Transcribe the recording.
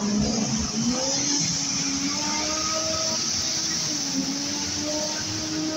Amém.